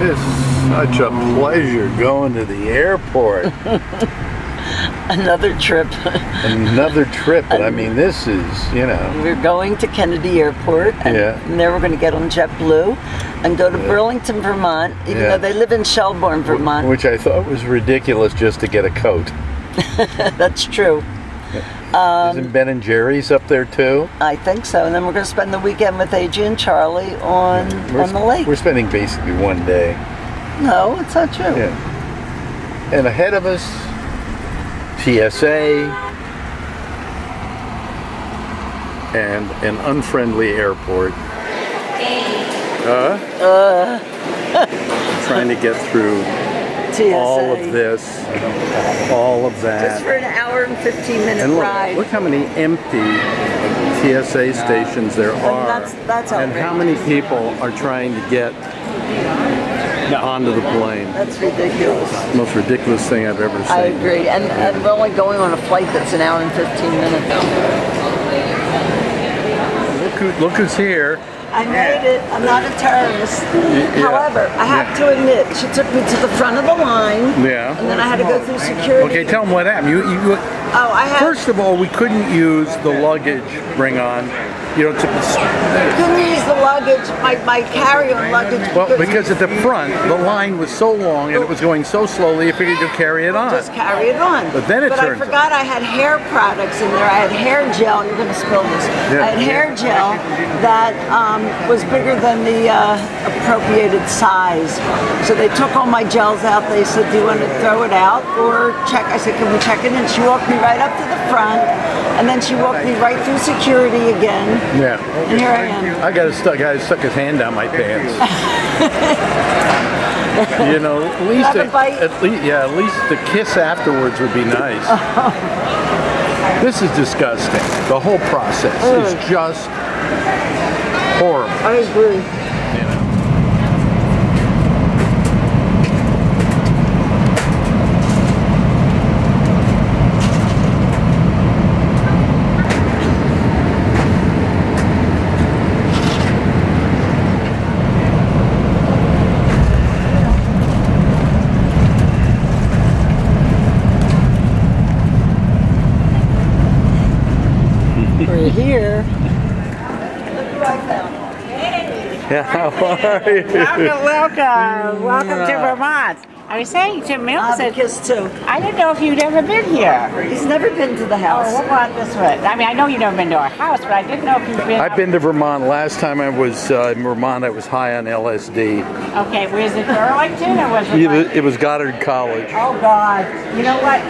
It's such a pleasure going to the airport. Another trip. Another trip, but I mean, this is, you know. We're going to Kennedy Airport, and Yeah. from there we're going to get on JetBlue and go to Burlington, Vermont, even Yeah. though they live in Shelburne, Vermont. Which I thought was ridiculous just to get a coat. That's true. Isn't Ben and Jerry's up there too? I think so. And then we're going to spend the weekend with AJ and Charlie on We're, on the lake. We're spending basically one day. No, it's not true. Yeah. And ahead of us, TSA and an unfriendly airport. Uh, trying to get through TSA. all of this, all of that. Just for an hour and 15 minute And look, ride. look how many empty TSA stations there are. that's- that's and how many people are trying to get onto the plane. That's ridiculous. Most ridiculous thing I've ever seen. I agree. And, and we're only going on a flight that's an hour and 15 minutes. Look, who, look who's here. I made it. I'm not a terrorist. yeah. However, I have Yeah. to admit, she took me to the front of the line. Yeah. And then I had to go through security. Okay, tell them what happened. You, you, Oh, I had first of all, we couldn't use the luggage bring on. You know, to, couldn't use the luggage, my, my carry-on luggage. well, because at the front, the line was so long and it was going so slowly, you figured you'd carry it on. just carry it on. But then it But turns I forgot I had hair products in there. I had hair gel. You're going to spill this. Yeah. I had hair gel that um, was bigger than the uh, appropriated size. So they took all my gels out. They said, "Do you want to throw it out or check?" I said, "Can we check it?" And she walked me right up to the front, and then she walked me right through security again. Yeah. And here I am. I got a stuck. Guy stuck his hand down my pants. you know, at least a at least yeah, at least the kiss afterwards would be nice. this is disgusting. The whole process is just horrible. I agree. You know. We're here. Look who I found. Yeah, how are you? Welcome, welcome, welcome to Vermont. I was saying to I have a kiss too. I didn't know if you'd ever been here. He's never been to the Oh, house. we'll go out this way. I mean, I know you've never been to our house, but I didn't know if you've been. I've been to Vermont. Last time I was uh, in Vermont, I was high on LSD. Okay, was it Burlington or was it? It was, like- it was Goddard College. Oh God! You know what?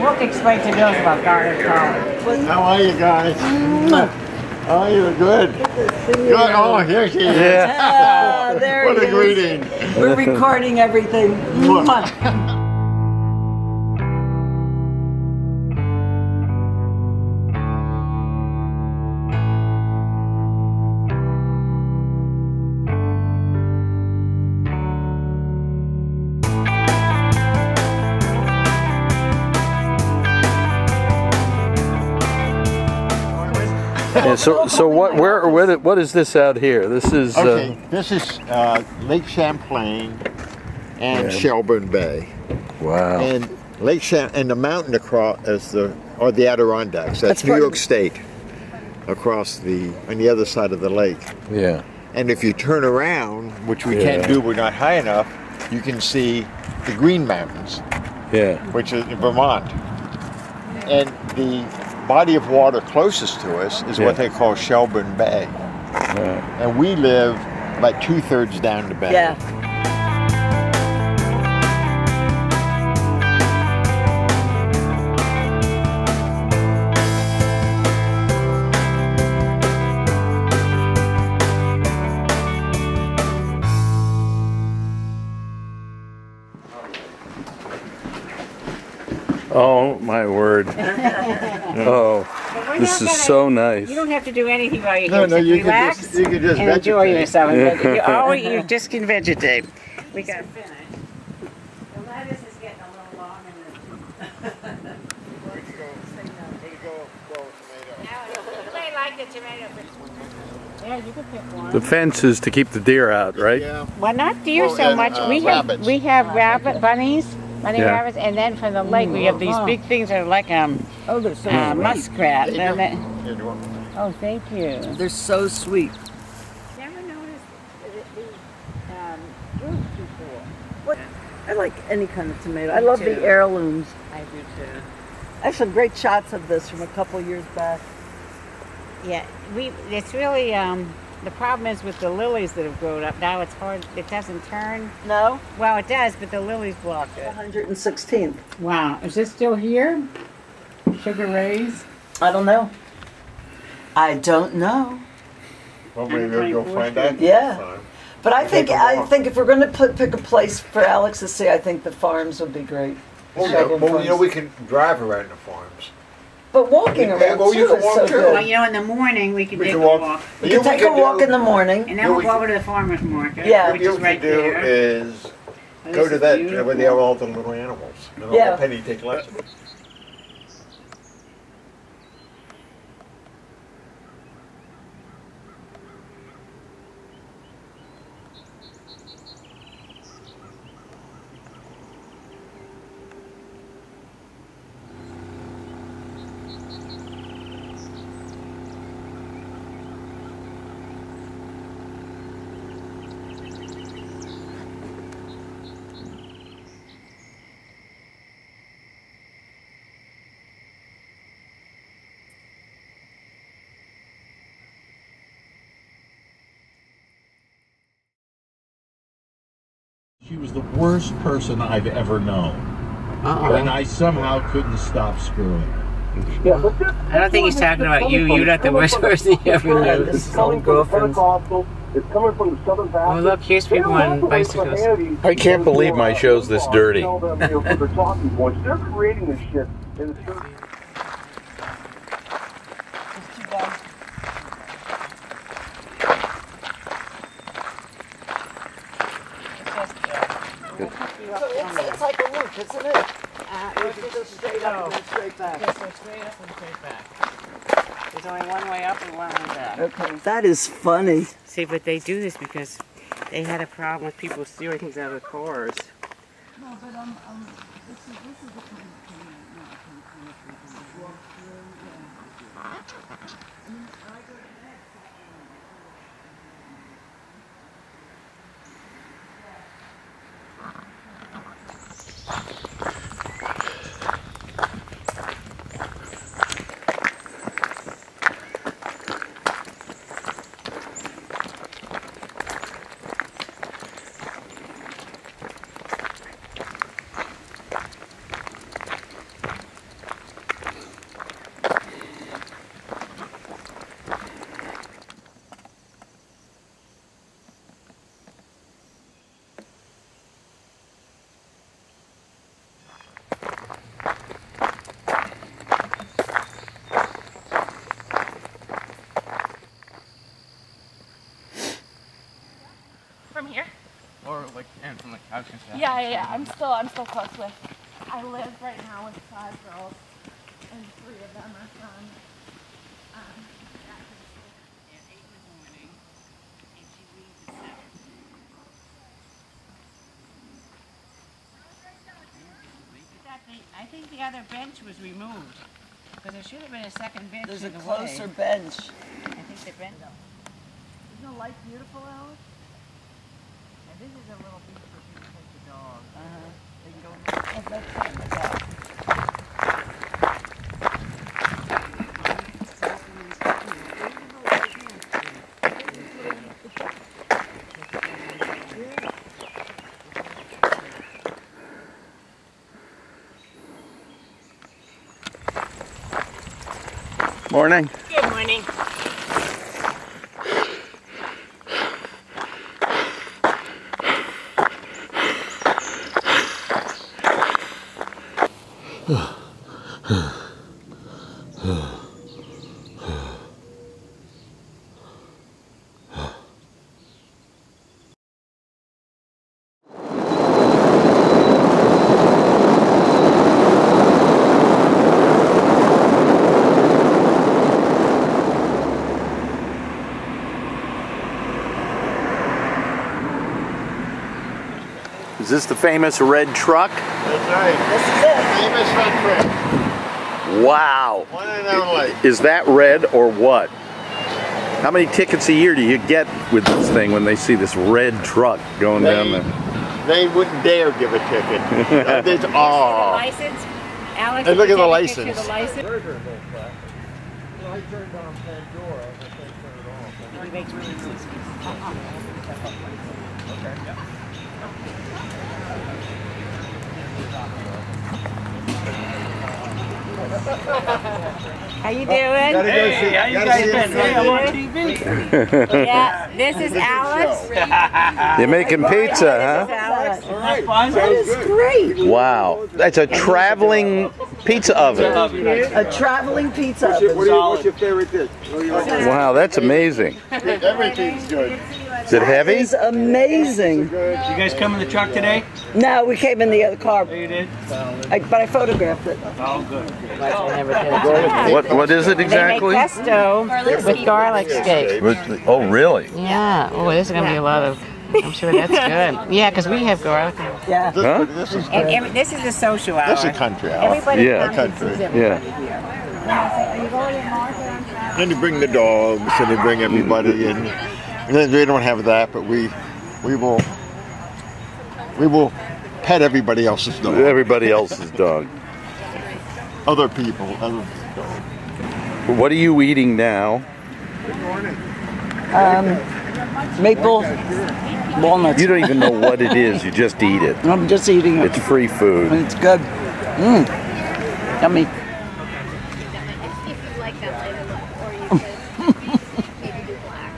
We'll explain to Mills about Goddard College. How are you guys? How are you? Good. Good. Oh, here she is. Yeah. Ah, there What he a is. greeting. We're recording everything. Yeah, so, so what? Where? Where? What is this out here? This is. Okay, Uh, this is uh, Lake Champlain and Yeah. Shelburne Bay. wow. And Lake Cham and the mountain across is the or the Adirondacks. That's, That's New York State across the on the other side of the lake. Yeah. And if you turn around, which we Yeah. can't do, we're not high enough, you can see the Green Mountains, Yeah. which is in Vermont. And the body of water closest to us is Yeah. what they call Shelburne Bay. Right. And we live about two thirds down the bay. Yeah. Oh my word. oh, this is gonna- so nice. You don't have to do anything while you're No, here. no, Just you can relax just- you can just and enjoy yourself. And you, oh, you just can vegetate. We got finished. The lettuce is getting a little long in the You may like the tomato. Yeah, you can pick one. The fence is to keep the deer out, right? Yeah. Well, not deer Well, so much. uh, we have we have rabbit bunnies, bunny Yeah. rabbits, and then from the lake we have these big things that are like um Oh, they're so uh, muskrat. There They're go. the- Here, do oh, thank you. They're so sweet. Never noticed the, the um, roots before. I like any kind of tomato. I love too. the heirlooms. I do too. I have some great shots of this from a couple years back. Yeah, we. It's really um. The problem is with the lilies that have grown up. Now it's hard. It doesn't turn. No? Well, it does, but the lilies block it. 116th. Wow, is this still here? Sugar Rays? I don't know. I don't know. Well, maybe we'll find out. Yeah. time. But I think take a I walk. think if we're going to put, pick a place for Alex to see, I think the farms would be great. Well, yeah, well, you know, we can drive around the farms. But walking Yeah, around well, you too can is walk so too. Well, good. you know, in the morning we can We take can a walk. walk. We You can take we a could walk in the morning. And then we'll go over to the farmer's market, Yeah. which What is you right could do there. is Oh, go this to is that beautiful. where they have all the little animals. And Yeah. all Penny take lessons. She was the worst person I've ever known. Uh-uh. And I somehow couldn't stop screwing her. I don't think he's talking about you. You're not the worst person he ever knew. This is old girlfriends. It's coming from the southern Oh, look, here's people on bicycles. I can't believe my show's this dirty. Tell them, you know, for their talking points. They're creating this shit. And it's gonna- It's, it's like a loop, isn't it? Uh, Or is it just straight up and then straight back? Yes, so straight up and straight back. There's only one way up and one way back. Okay. That is funny. See, but they do this because they had a problem with people stealing things out of the cars. From here? Or like, and from like, I was gonna say. Yeah, yeah, yeah. I'm still, I'm still close with. I live right now with five girls, and three of them are from. Um, I think the other bench was removed. Because there should have been a second bench There's a the closer way. bench. I think the bench. isn't the light beautiful, Alice? And this is a little beach for people to take the dog. Uh-huh. They can go. Oh, that's fine, that's out. Morning. Good morning. Is this the famous red truck? That's right. This is it. Famous red truck. Wow. One and only. Is that red or what? How many tickets a year do you get with this thing when they see this red truck going down there? they wouldn't dare give a ticket. That is, oh. License? Alex, Hey, look can at you the take a picture of license. the license? Oh, he makes really nice. How you doing? Hey, how you guys been? Hey, I'm on TV. yeah, this is Alex. You're making pizza, This is huh? Alex. That is great. Wow. That's a traveling pizza oven. A traveling pizza. oven. What's your favorite dish? Wow, that's amazing. Everything's good. Is it heavy? It's amazing. You guys come in the truck today? No, we came in the other car, You did? I, but I photographed it. Oh, good. What What is it They make exactly? pesto with garlic steak. Oh, really? Yeah. Oh, this is gonna be a lot of. I'm sure that's good. Yeah, because we have garlic. Yeah. This, Huh? this is And every, this is a social hour. this is a country hour. Everybody Yeah. Country. Yeah. here. Are you going to market on Saturday? Then they bring the dogs and they bring everybody in. And then we don't have that, but we we will we will pet everybody else's dog. Everybody else's dog. Other people. Other What are you eating now? Good morning. Um, Maple walnuts. You don't even know what it is. You just eat it. I'm just eating it. It's free food. It's good. Mmm. Yummy. If you like that flavor, or you could maybe do black.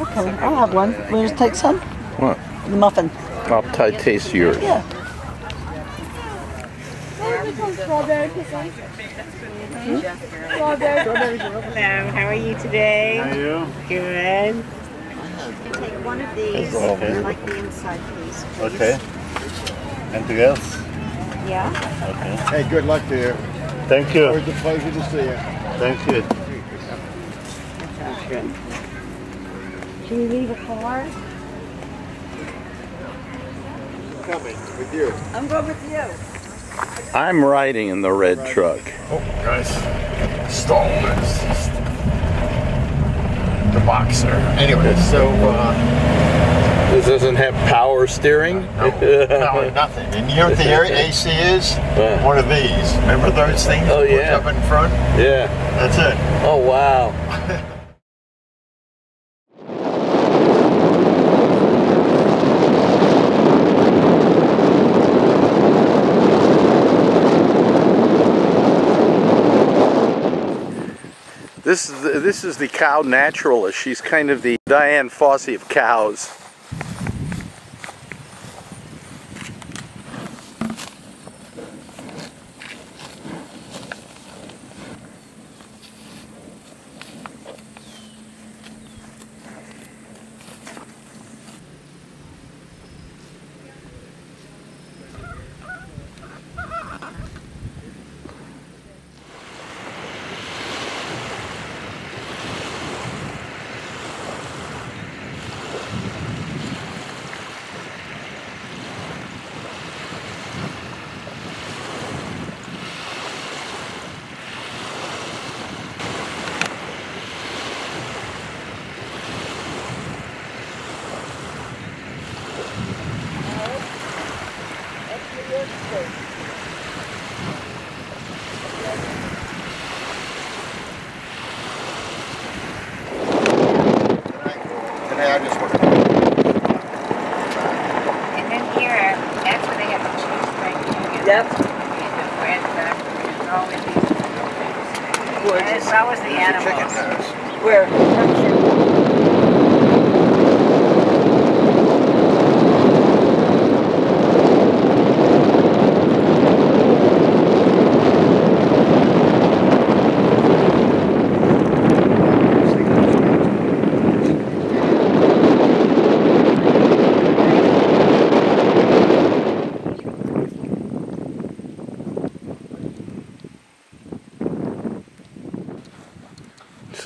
Okay, I'll have one. Will just take some? What? The muffin. I'll t- taste yours. Yeah. Hmm? Hello, how are you today? How are you? Good. Take one of these, Okay. I like the inside piece. Okay. Anything else? Yeah. Okay. Hey, good luck to you. Thank you. Always a pleasure to see you. Thank you. Can you leave a card? Coming with you. I'm going with you. I'm riding in the red truck. Oh, guys. Stalwarts. The boxer. Anyway, so uh, This doesn't have power steering? no, nothing. And you know what the air AC is? What? One of these. Remember those things? Oh, yeah. Up in front. Yeah. That's it. Oh, wow. This is the, this is the cow naturalist. She's kind of the Dian Fossey of cows. Today I just want to. And then here, that's where they have the cheese right here. Yep. And the bread factory, and all of these. And it's always the animals. Where?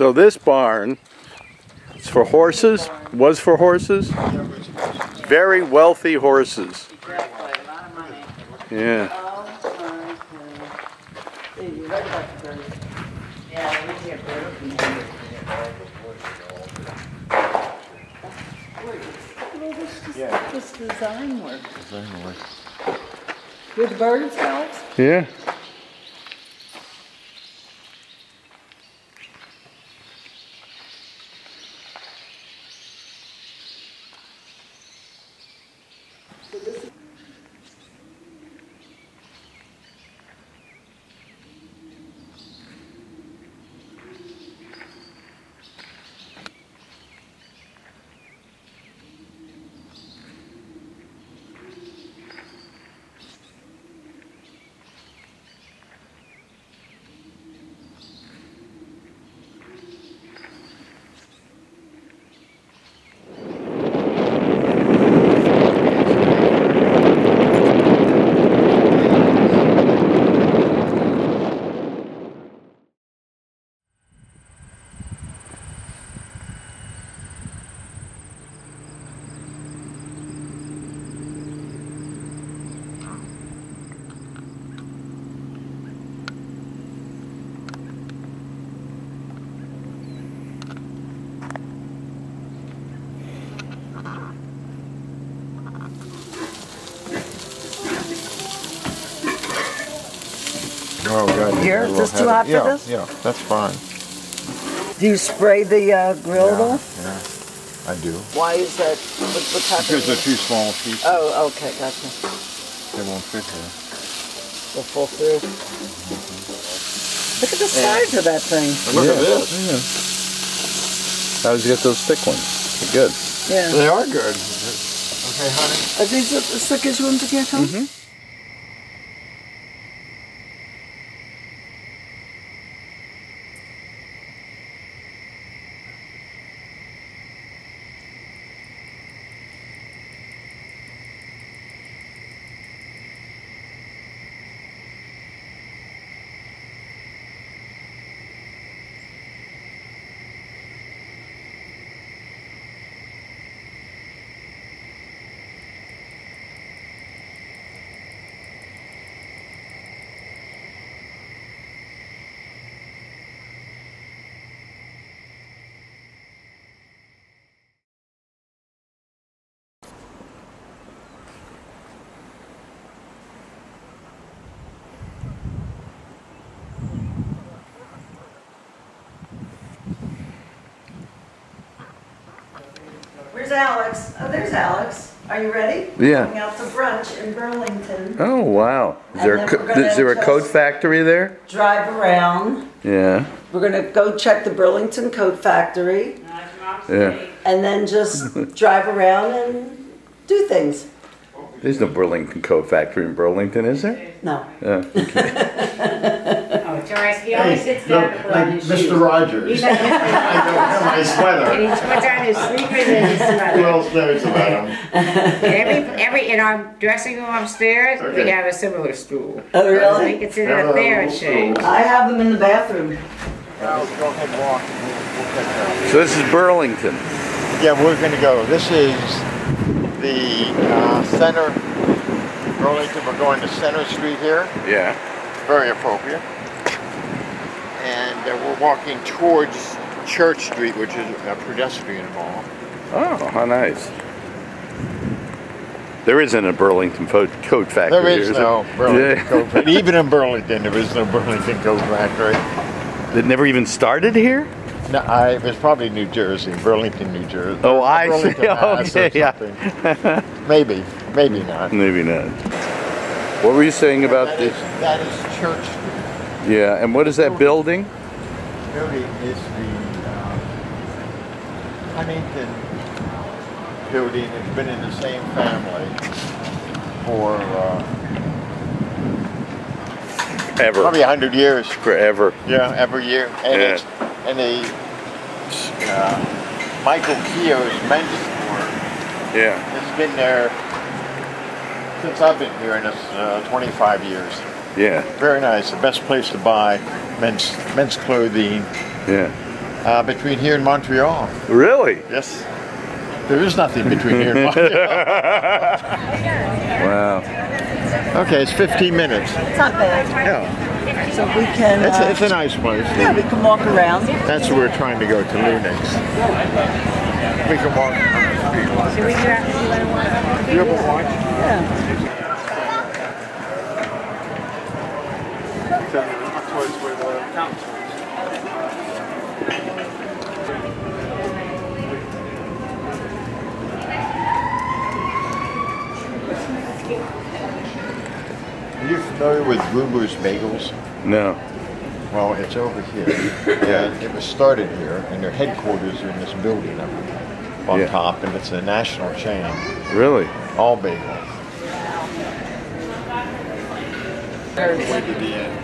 So this barn is for horses, was for horses? Very wealthy horses. Exactly, a lot of money. Yeah. My goodness. Hey, you read about the birds? Yeah, we get birds. Look at all this, design work. Design work. With the birds, Alex? Yeah. Oh, God. Here? a This too heavy. hot for yeah, this? Yeah, that's fine. Do you spray the uh, grill Yeah, though? yeah, I do. Why is that? What, what's happening? Because they're too small pieces. Oh, okay, gotcha. They won't fit here. They'll fall through. Look at the size of that thing. Look at this. Yeah. How did you get those thick ones? They're good. Yeah. They are good. Okay, honey? Are these the the thickest ones to get home? Mm-hmm. Alex? Oh, there's Alex. Are you ready? Yeah. Going out to brunch in Burlington. Oh wow. Is there a, co- then we're gonna is there a coat factory there? Drive around. Yeah. We're gonna go check the Burlington Coat Factory Yeah. and then just drive around and do things. There's no Burlington Coat Factory in Burlington, is there? No. Yeah. Oh, Doris, he always sits down to put on his shoes. Mr. Rogers. He's like Mr. I know him, my And sweater. he puts on his sneakers and his Who else knows about him? Every, every, in our dressing room upstairs, we have a similar stool. Oh, So we really? can sit up there and. I have them in the bathroom. Well, go ahead and walk. We'll, we'll catch up. So this is Burlington. Yeah, we're going to go. This is the uh, center, Burlington. We're going to Center Street here. Yeah. Very appropriate. And uh, we're walking towards Church Street, which is a pedestrian mall. Oh, how nice. There isn't a Burlington coat factory. There is there? no Burlington Yeah. Coat Factory. Even in Burlington, there is no Burlington Coat Factory. It never even started here? No, I, it was probably New Jersey, Burlington, New Jersey. Oh, I Burlington, see. Mass or Okay, yeah. maybe, maybe not. Maybe not. What were you saying about That this? is, that is Church Street. Yeah, and what is that building? building is the uh, Huntington building. It's been in the same family for uh, Ever. probably a hundred years. Forever. Yeah, every year. And Yeah. it's and the uh, Michael Keogh's men's store Yeah. has been there since I've been here, and it's uh, 25 years. Yeah. Very nice. The best place to buy men's men's clothing Yeah. uh, between here and Montreal. Really? Yes. There is nothing between here and Montreal. Wow. Okay, it's 15 minutes. It's not bad. Yeah, So we can. it's, uh, it's a nice place. yeah, we can walk around. That's where we're trying to go to Lunex. We can walk. Should we do that? You wanna walk? You ever watch? Yeah. Are you familiar with Blue Moose Bagels? No. Well, it's over here. yeah. it was started here, and their headquarters are in this building up on Yeah. top, and it's a national chain. Really? All bagels. Way to the end.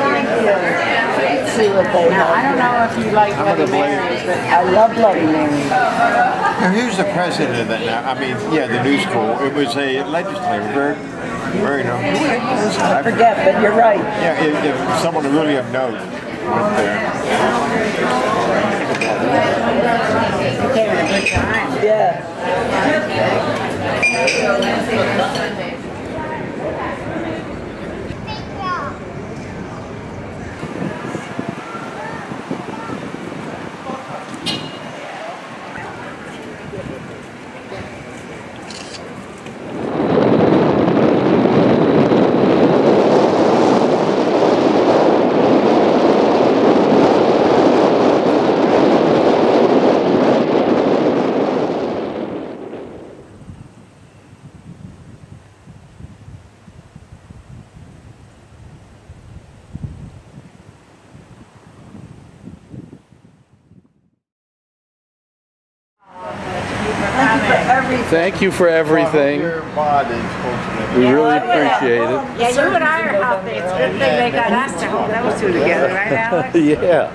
see what they Now, I don't know if you like Bloody Marys, but I love Bloody Mary. Now, who's the president of that now? I mean, yeah, the new school. It was a legislator, very, very known. I forget, but you're right. Yeah, if, if someone really of note went there. they were a good time. Yeah. Thank you for everything. Your bod is supposed to We really appreciate it. Yeah, you and I are healthy. It's a good thing they got us to hold those two together, right, Alex? Yeah.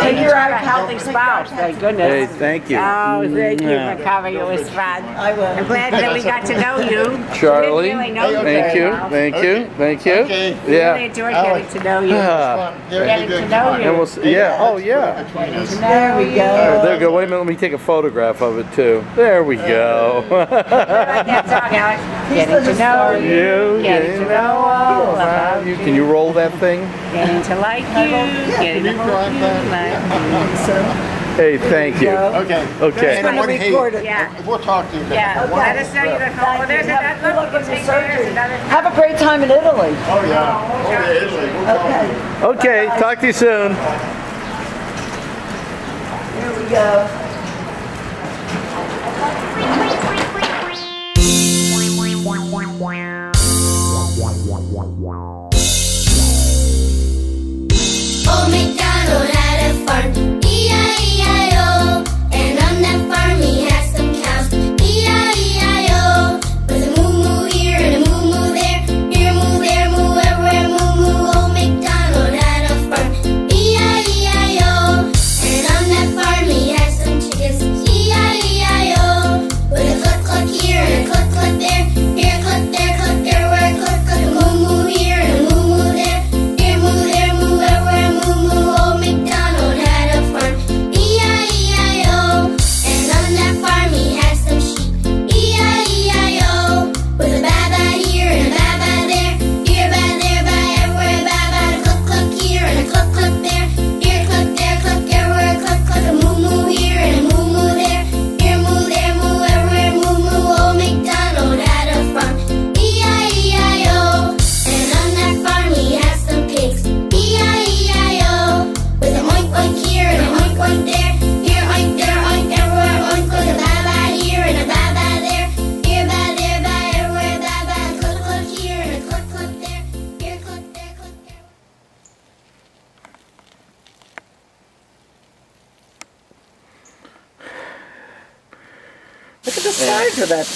Take your own healthy spouse, thank goodness. Hey, thank you. Oh, thank you for coming. It was fun. I will. I'm glad that we got to know you. Charlie, We didn't really know you thank very you, well. thank you, thank you. Okay. Really Yeah. enjoyed getting to know you. Ah, Getting to know And we'll, s- yeah, oh yeah. There we go. There we go. Wait a minute. Let me take a photograph of it too. There we go. That song, Alex. Getting to know you. you, Getting to know all about you. Can you roll that thing? Getting to like you. Getting to know you. Like Hey, thank you. Okay. Okay. And one- hey, record it. Yeah. Uh, we'll talk to you. Yeah, Okay. let us know you're gonna call. Oh, there's Have another, look, with the take there's surgery. Have a great time in Italy. Oh, oh yeah. Oh, yeah, Italy. We'll talk. Okay. Okay. Talk to you soon. Here we go.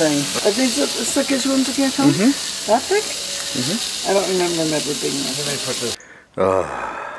Thing. Are these the the thickest rooms you can't tell? That thick? Mm-hmm. I don't remember them ever being that. Ugh.